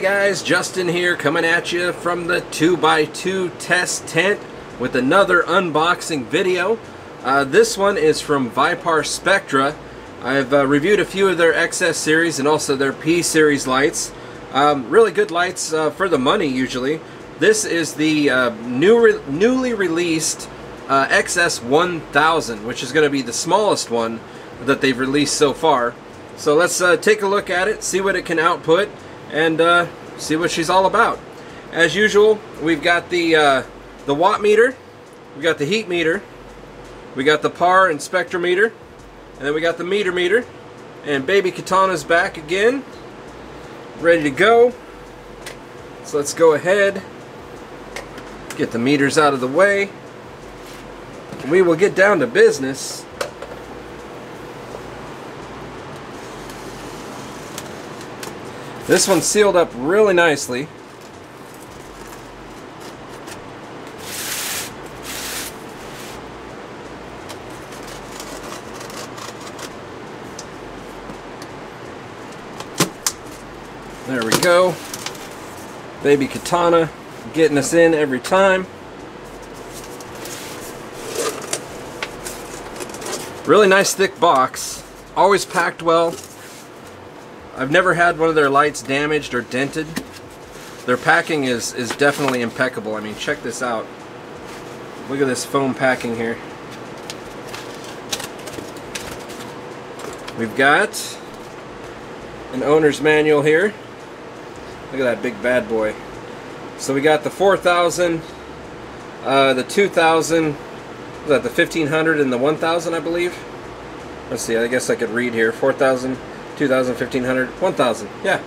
Guys, Justin here coming at you from the 2x2 test tent with another unboxing video. Uh, this one is from Viparspectra. I've uh, reviewed a few of their XS series and also their P series lights. Um, really good lights uh, for the money usually. This is the uh, new re newly released uh, XS 1000 which is going to be the smallest one that they've released so far. So let's uh, take a look at it, see what it can output, and uh, see what she's all about. As usual, we've got the uh, the watt meter, we got the heat meter, we got the par and spectrometer, and then we got the meter meter. And baby Katana's back again, ready to go. So let's go ahead, get the meters out of the way. We will get down to business. This one's sealed up really nicely. There we go. Baby Katana getting us in every time. Really nice thick box. Always packed well. I've never had one of their lights damaged or dented. Their packing is, is definitely impeccable. I mean, check this out. Look at this foam packing here. We've got an owner's manual here. Look at that big bad boy. So we got the 4000, uh, the 2000, that the 1500 and the 1000 I believe. Let's see, I guess I could read here. 4000, 2000, 1500, 1000. Yeah,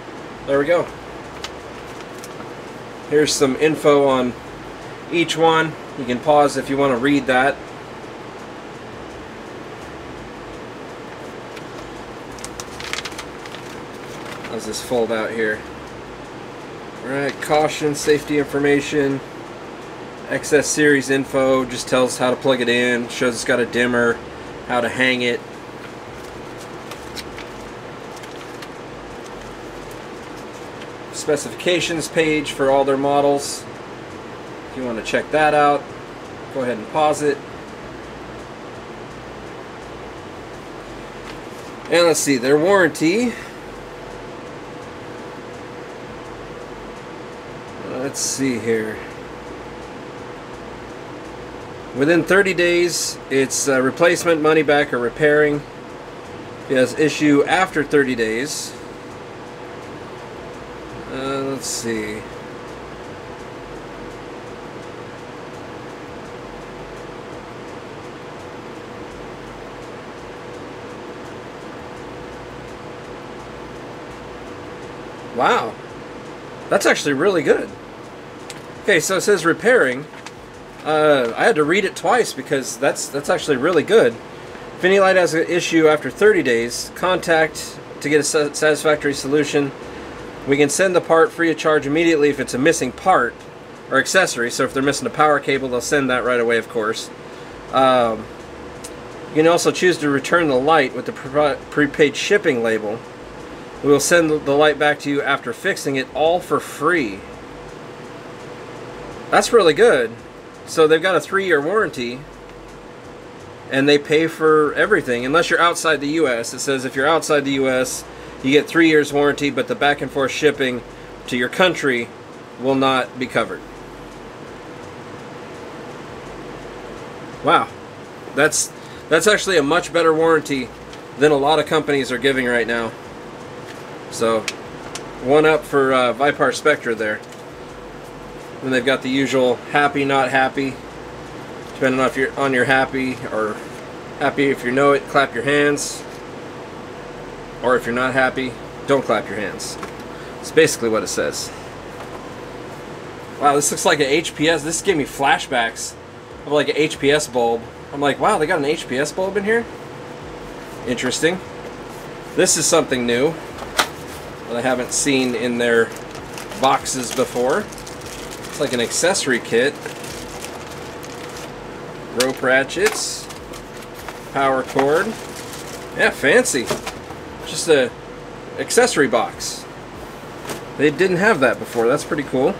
there we go. Here's some info on each one. You can pause if you want to read that. How's this fold out here? Alright, caution, safety information, XS series info, just tells how to plug it in, shows it's got a dimmer, how to hang it, specifications page for all their models. If you want to check that out, go ahead and pause it. And let's see, their warranty. Let's see here. Within 30 days, it's uh, replacement, money back, or repairing. If it has issue after 30 days, let's see. Wow. That's actually really good. Okay, so it says repairing. Uh, I had to read it twice because that's that's actually really good. If any light has an issue after 30 days, contact to get a satisfactory solution. We can send the part free of charge immediately if it's a missing part or accessory. So if they're missing a power cable, they'll send that right away, of course. Um, you can also choose to return the light with the pre prepaid shipping label. We will send the light back to you after fixing it, all for free. That's really good. So they've got a three-year warranty, and they pay for everything, unless you're outside the U.S. It says if you're outside the U.S., you get three years warranty, but the back and forth shipping to your country will not be covered. Wow, that's that's actually a much better warranty than a lot of companies are giving right now. So, one up for uh, Viparspectra there. And they've got the usual happy, not happy. Depending on if you're on your happy or happy if you know it, clap your hands. Or if you're not happy, don't clap your hands. It's basically what it says. Wow, this looks like an HPS. This gave me flashbacks of like an HPS bulb. I'm like, wow, they got an HPS bulb in here? Interesting. This is something new that I haven't seen in their boxes before. It's like an accessory kit. Rope ratchets. Power cord. Yeah, fancy. Just a accessory box. They didn't have that before. That's pretty cool.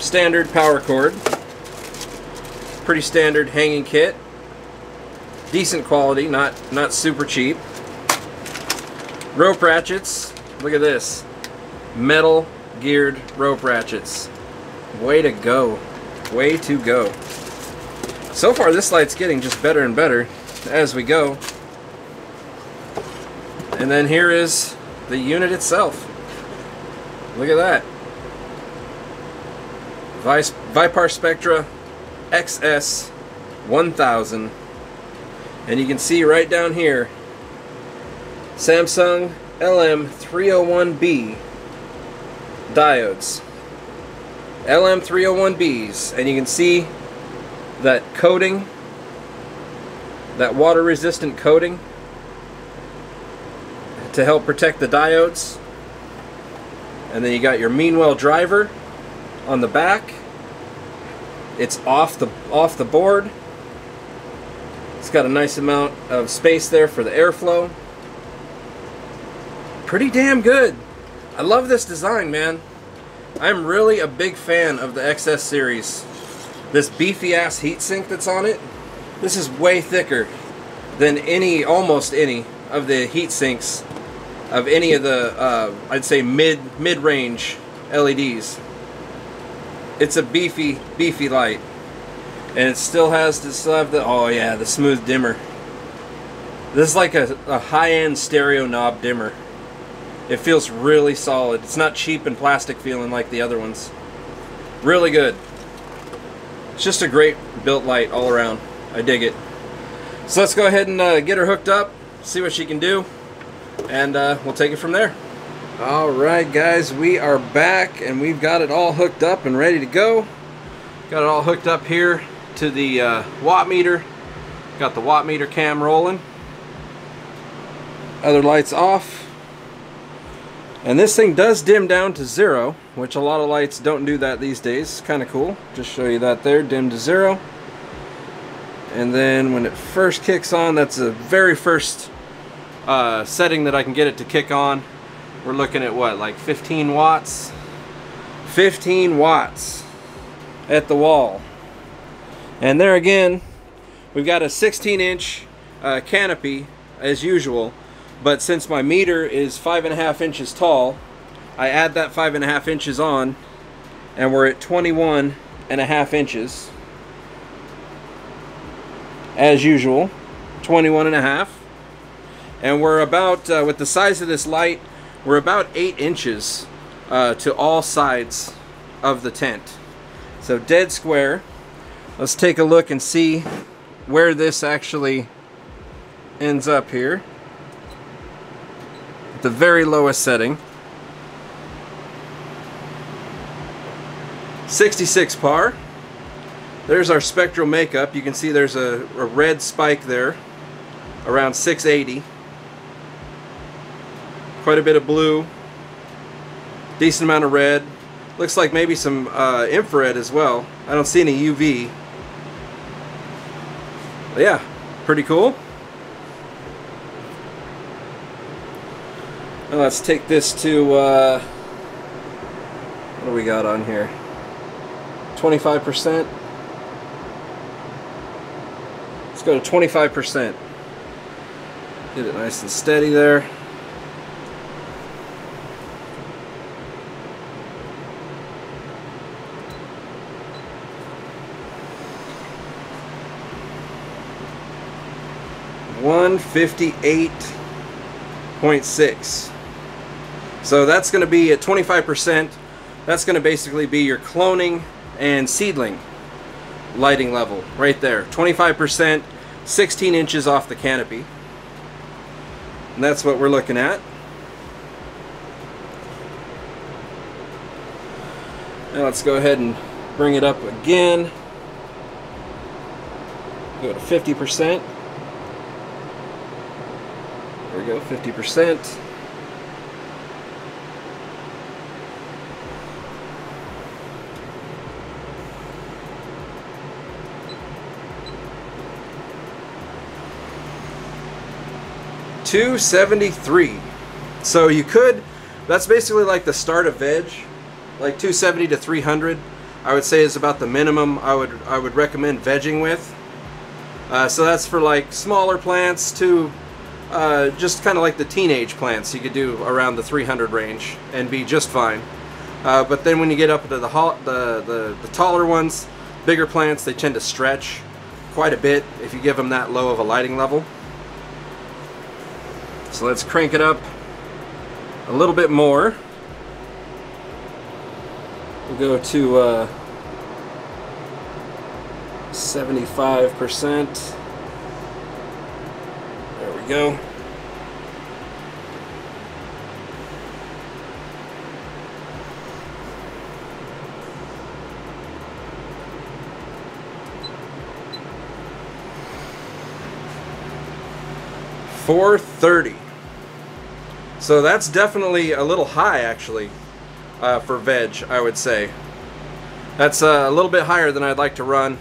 Standard power cord. Pretty standard hanging kit. Decent quality, not not super cheap. Rope ratchets. Look at this. Metal geared rope ratchets. Way to go. Way to go. So far this light's getting just better and better as we go. And then here is the unit itself. Look at that. Vice, Viparspectra XS 1000. And you can see right down here Samsung LM301B diodes. LM301Bs. And you can see that coating, that water resistant coating to help protect the diodes. And then you got your Meanwell driver on the back. It's off the off the board. It's got a nice amount of space there for the airflow. Pretty damn good. I love this design, man. I'm really a big fan of the XS series. This beefy ass heatsink that's on it, this is way thicker than any, almost any, of the heat sinks of any of the, uh, I'd say mid, mid-range LEDs. It's a beefy, beefy light. And it still has to still have the, oh yeah, the smooth dimmer. This is like a, a high-end stereo knob dimmer. It feels really solid. It's not cheap and plastic feeling like the other ones. Really good. It's just a great built light all around. I dig it. So let's go ahead and uh, get her hooked up, see what she can do and uh, we'll take it from there. Alright guys, we are back and we've got it all hooked up and ready to go. Got it all hooked up here to the uh, watt meter. Got the watt meter cam rolling. Other lights off. And this thing does dim down to zero, which a lot of lights don't do that these days. Kind of cool. Just show you that there, dim to zero. And then when it first kicks on, that's the very first uh, setting that I can get it to kick on. We're looking at what, like 15 watts? 15 watts at the wall. And there again, we've got a 16 inch uh, canopy as usual, but since my meter is five and a half inches tall, I add that five and a half inches on and we're at 21 and a half inches as usual 21 and a half and we're about uh, with the size of this light we're about eight inches uh, to all sides of the tent. So dead square. Let's take a look and see where this actually ends up here. At the very lowest setting. 66 par. There's our spectral makeup. You can see there's a, a red spike there around 680 quite a bit of blue, decent amount of red. Looks like maybe some uh, infrared as well. I don't see any UV. But yeah, pretty cool. Now let's take this to, uh, what do we got on here? 25%. Let's go to 25%. Get it nice and steady there. One fifty-eight point six. So that's going to be at 25%. That's going to basically be your cloning and seedling lighting level right there. 25%, 16 inches off the canopy. And that's what we're looking at. Now let's go ahead and bring it up again. Go to 50%. Go, 50%. Two seventy three. So you could that's basically like the start of veg, like 270 to 300. I would say is about the minimum I would I would recommend vegging with. Uh, so that's for like smaller plants to uh, just kind of like the teenage plants you could do around the 300 range and be just fine. Uh, but then when you get up to the, the, the, the taller ones, bigger plants, they tend to stretch quite a bit if you give them that low of a lighting level. So let's crank it up a little bit more. We'll go to uh, 75%. There we go. Four thirty. So that's definitely a little high, actually, uh, for veg, I would say. That's uh, a little bit higher than I'd like to run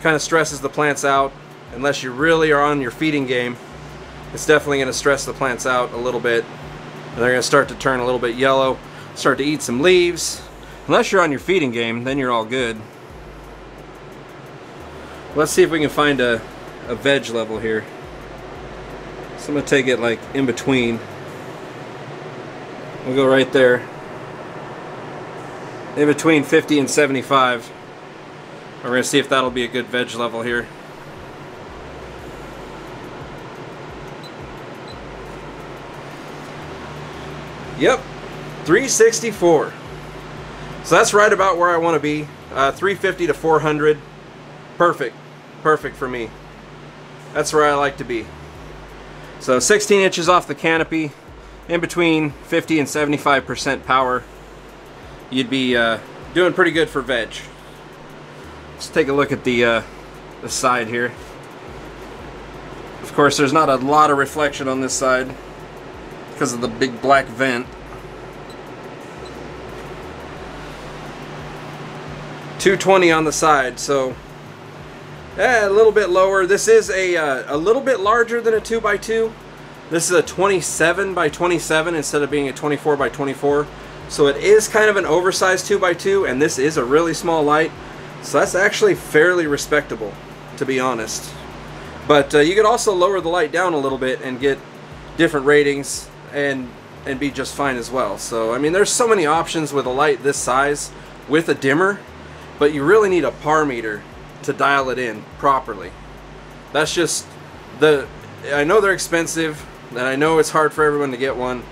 kind of stresses the plants out unless you really are on your feeding game it's definitely going to stress the plants out a little bit. And they're going to start to turn a little bit yellow start to eat some leaves. Unless you're on your feeding game then you're all good. Let's see if we can find a, a veg level here. So I'm going to take it like in between. We'll go right there. In between 50 and 75 we're going to see if that'll be a good veg level here. Yep, 364. So that's right about where I want to be. Uh, 350 to 400. Perfect. Perfect for me. That's where I like to be. So 16 inches off the canopy, in between 50 and 75% power. You'd be uh, doing pretty good for veg. Let's take a look at the, uh, the side here. Of course, there's not a lot of reflection on this side because of the big black vent. Two twenty on the side, so eh, a little bit lower. This is a uh, a little bit larger than a two x two. This is a 27 by 27 instead of being a 24 by 24. So it is kind of an oversized 2x2 and this is a really small light. So that's actually fairly respectable, to be honest. But uh, you could also lower the light down a little bit and get different ratings and and be just fine as well. So I mean, there's so many options with a light this size with a dimmer, but you really need a par meter to dial it in properly. That's just the. I know they're expensive, and I know it's hard for everyone to get one,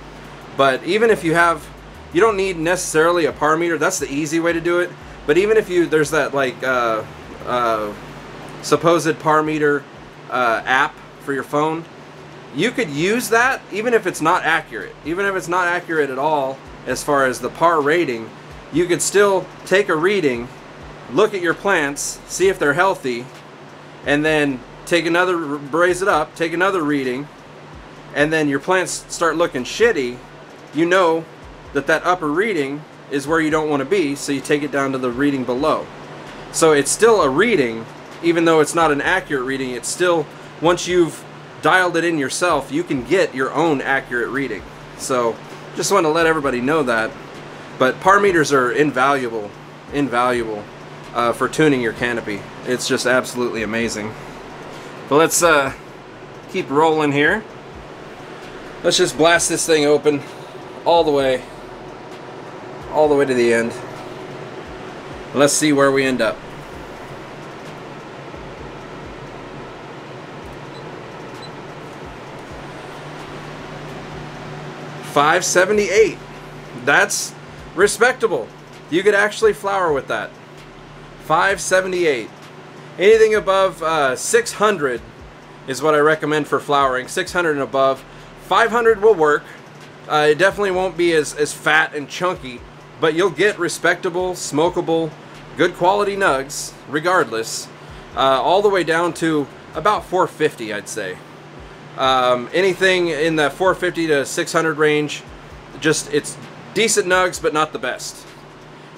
but even if you have, you don't need necessarily a par meter. That's the easy way to do it. But even if you, there's that like uh, uh, supposed par meter uh, app for your phone, you could use that even if it's not accurate. Even if it's not accurate at all as far as the par rating, you could still take a reading, look at your plants, see if they're healthy, and then take another, raise it up, take another reading, and then your plants start looking shitty, you know that that upper reading is where you don't want to be, so you take it down to the reading below. So it's still a reading, even though it's not an accurate reading, it's still, once you've dialed it in yourself, you can get your own accurate reading. So just want to let everybody know that. But par meters are invaluable, invaluable uh, for tuning your canopy. It's just absolutely amazing. But let's uh, keep rolling here. Let's just blast this thing open all the way all the way to the end. Let's see where we end up. Five seventy eight. That's respectable. You could actually flower with that. 578. Anything above uh, 600 is what I recommend for flowering. 600 and above. 500 will work. Uh, it definitely won't be as, as fat and chunky but you'll get respectable, smokable, good quality nugs, regardless, uh, all the way down to about 450, I'd say. Um, anything in the 450 to 600 range, just it's decent nugs, but not the best.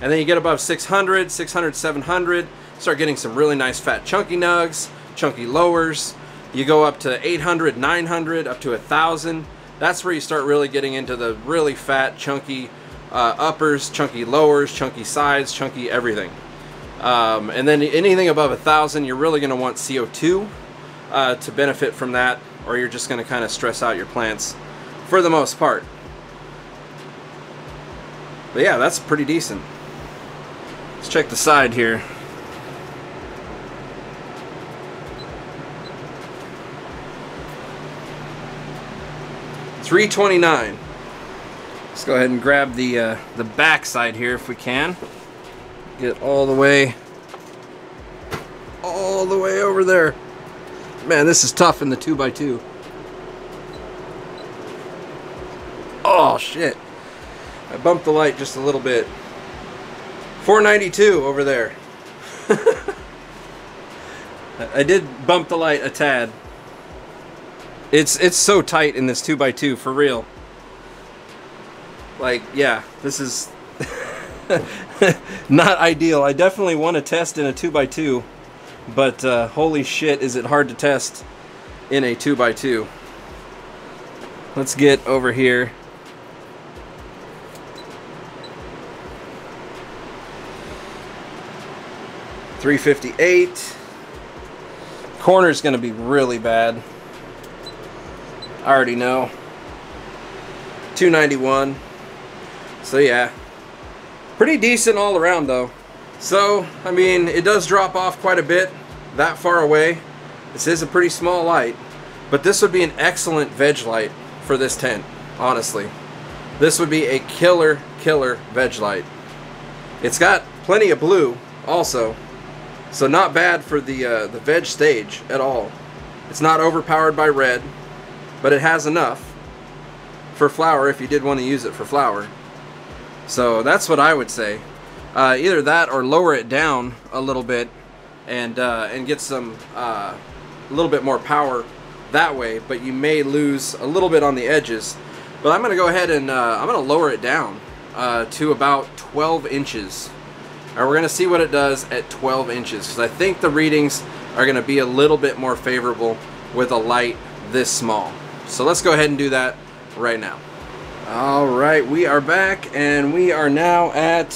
And then you get above 600, 600, 700, start getting some really nice fat chunky nugs, chunky lowers. You go up to 800, 900, up to 1,000. that's where you start really getting into the really fat, chunky uh, uppers, chunky lowers, chunky sides, chunky everything. Um, and then anything above a thousand, you're really going to want CO2 uh, to benefit from that, or you're just going to kind of stress out your plants for the most part. But yeah, that's pretty decent. Let's check the side here. Three twenty nine. Let's go ahead and grab the uh, the back side here if we can. Get all the way, all the way over there. Man, this is tough in the two by two. Oh shit! I bumped the light just a little bit. 492 over there. I did bump the light a tad. It's it's so tight in this 2x2 for real. Like, yeah, this is not ideal. I definitely want to test in a 2x2, but uh, holy shit is it hard to test in a 2x2. Let's get over here. Three fifty eight. Corner's gonna be really bad. I already know. 291. So yeah, pretty decent all around though. So, I mean, it does drop off quite a bit that far away. This is a pretty small light, but this would be an excellent veg light for this tent, honestly. This would be a killer, killer veg light. It's got plenty of blue also, so not bad for the, uh, the veg stage at all. It's not overpowered by red, but it has enough for flower if you did want to use it for flower. So that's what I would say. Uh, either that or lower it down a little bit and uh, and get some uh, a little bit more power that way. But you may lose a little bit on the edges. But I'm going to go ahead and uh, I'm going to lower it down uh, to about 12 inches. And we're going to see what it does at 12 inches because I think the readings are going to be a little bit more favorable with a light this small. So let's go ahead and do that right now. All right, we are back and we are now at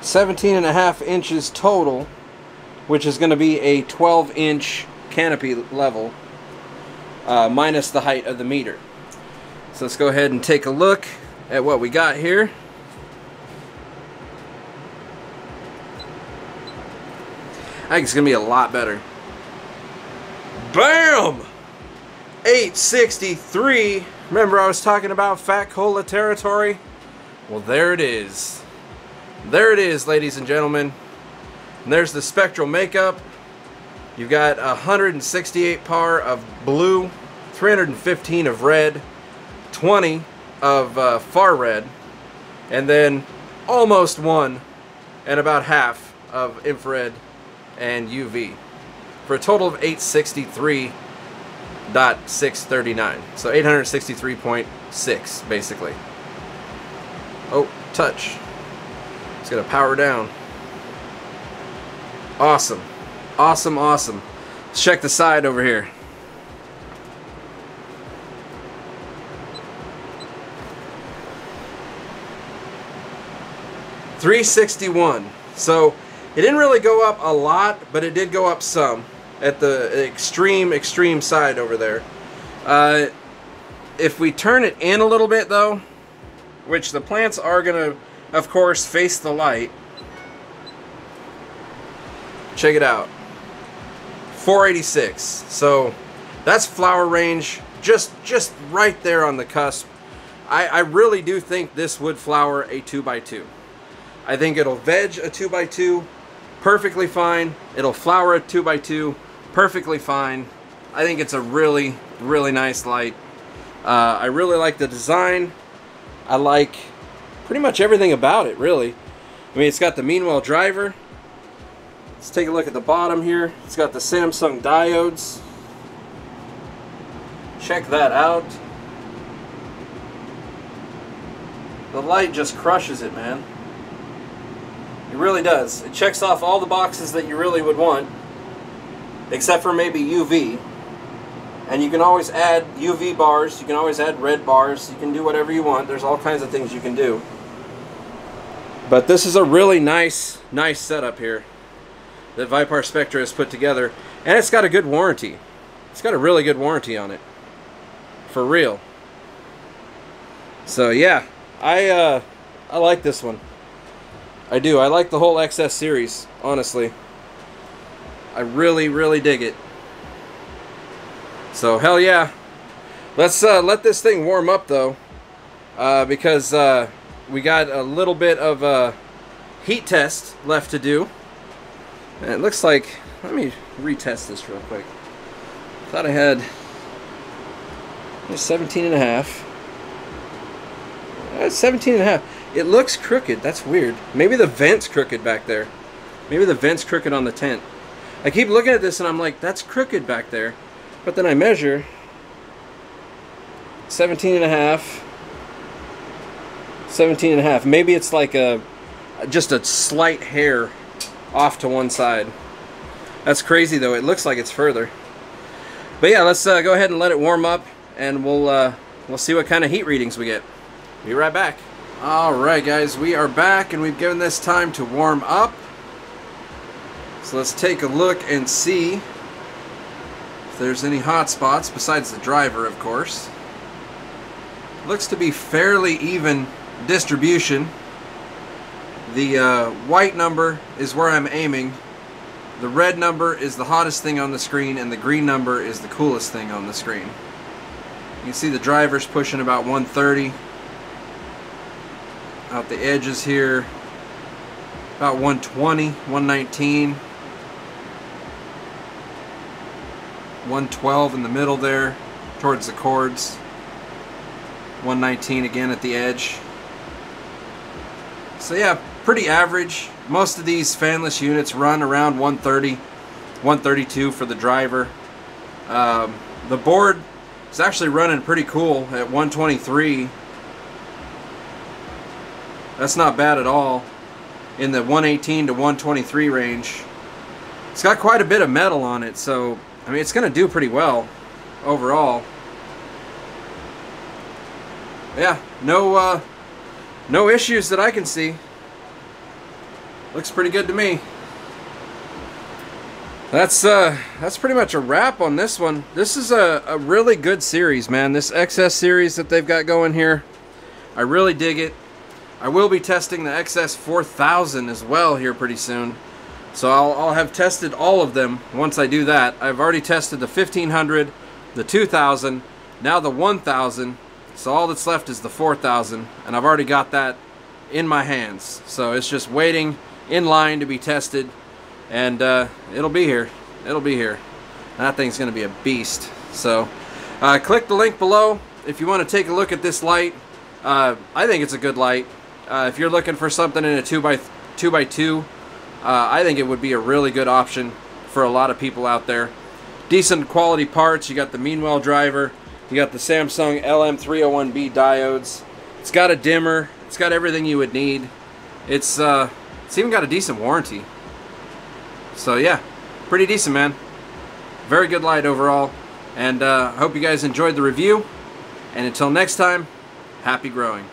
17 and a half inches total, which is going to be a 12 inch canopy level uh, minus the height of the meter. So let's go ahead and take a look at what we got here. I think it's going to be a lot better. BAM! 863 Remember I was talking about Fat Cola territory? Well, there it is. There it is, ladies and gentlemen. And there's the spectral makeup. You've got 168 par of blue, 315 of red, 20 of uh, far red, and then almost one and about half of infrared and UV for a total of 863.639. so 863.6 basically oh touch it's gonna power down awesome awesome awesome let's check the side over here Three sixty one. So it didn't really go up a lot, but it did go up some at the extreme, extreme side over there. Uh, if we turn it in a little bit though, which the plants are to, of course, face the light. Check it out. 486. So that's flower range just just right there on the cusp. I, I really do think this would flower a 2x2. I think it'll veg a 2x2 perfectly fine. It'll flower a 2x2 perfectly fine. I think it's a really, really nice light. Uh, I really like the design. I like pretty much everything about it, really. I mean, it's got the Meanwell driver. Let's take a look at the bottom here. It's got the Samsung diodes. Check that out. The light just crushes it, man. It really does. It checks off all the boxes that you really would want except for maybe UV. And you can always add UV bars, you can always add red bars, you can do whatever you want. There's all kinds of things you can do. But this is a really nice, nice setup here that Viparspectra has put together. And it's got a good warranty. It's got a really good warranty on it. For real. So yeah, I uh, I like this one. I do. I like the whole XS series, honestly. I really, really dig it. So hell yeah. Let's uh, let this thing warm up though, uh, because uh, we got a little bit of a heat test left to do. And it looks like, let me retest this real quick. Thought I had 17 and a half. That's 17 and a half. It looks crooked. That's weird. Maybe the vent's crooked back there. Maybe the vent's crooked on the tent. I keep looking at this and I'm like, that's crooked back there. But then I measure 17 and a half. 17 and a half. Maybe it's like a just a slight hair off to one side. That's crazy though. It looks like it's further. But yeah, let's uh, go ahead and let it warm up and we'll uh, we'll see what kind of heat readings we get. Be right back. Alright guys, we are back and we've given this time to warm up. So let's take a look and see if there's any hot spots besides the driver of course. Looks to be fairly even distribution. The uh, white number is where I'm aiming. The red number is the hottest thing on the screen and the green number is the coolest thing on the screen. You can see the driver's pushing about 130 out the edges here about 120 119 112 in the middle there towards the cords 119 again at the edge so yeah pretty average most of these fanless units run around 130 132 for the driver um, the board is actually running pretty cool at 123 that's not bad at all in the 118 to 123 range. It's got quite a bit of metal on it, so I mean it's going to do pretty well overall. Yeah, no uh, no issues that I can see. Looks pretty good to me. That's uh, that's pretty much a wrap on this one. This is a, a really good series, man. This XS series that they've got going here. I really dig it. I will be testing the XS 4000 as well here pretty soon. So I'll, I'll, have tested all of them once I do that. I've already tested the 1500, the 2000, now the 1000. So all that's left is the 4000 and I've already got that in my hands. So it's just waiting in line to be tested and uh, it'll be here. It'll be here. That thing's going to be a beast. So uh, click the link below if you want to take a look at this light. Uh, I think it's a good light. Uh, if you're looking for something in a 2 by 2 by 2 uh, I think it would be a really good option for a lot of people out there. Decent quality parts. You got the Meanwell driver. You got the Samsung LM301B diodes. It's got a dimmer. It's got everything you would need. It's uh, it's even got a decent warranty. So yeah, pretty decent, man. Very good light overall. And uh, I hope you guys enjoyed the review. And until next time, happy growing.